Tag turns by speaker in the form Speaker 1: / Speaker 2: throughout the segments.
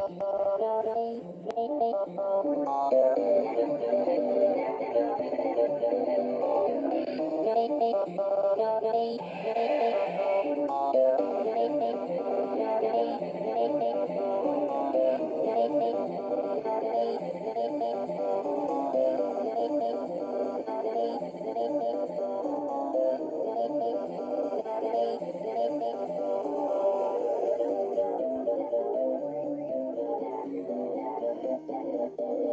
Speaker 1: Thank you.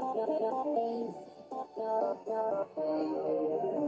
Speaker 1: no, no, no, no, no,